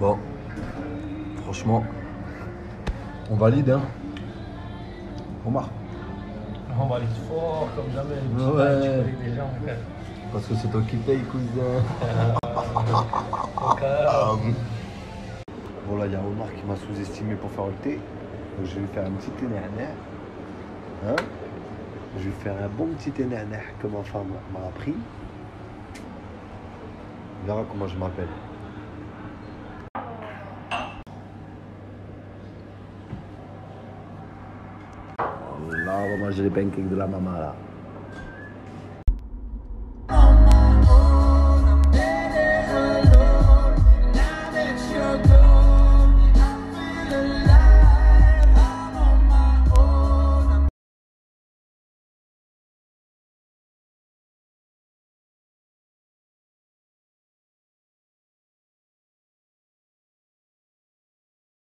Bon, franchement, on valide, hein Omar On va aller fort comme jamais. Ouais. des gens. Parce que c'est toi qui paye, cousin. Encore. Bon, là, il y a Omar qui m'a sous-estimé pour faire le thé. Donc, je vais lui faire un petit thé. Hein? Je vais faire un bon petit thé nana que ma femme m'a appris. Verra comment je m'appelle. Là, on va manger les pancakes de la maman, là.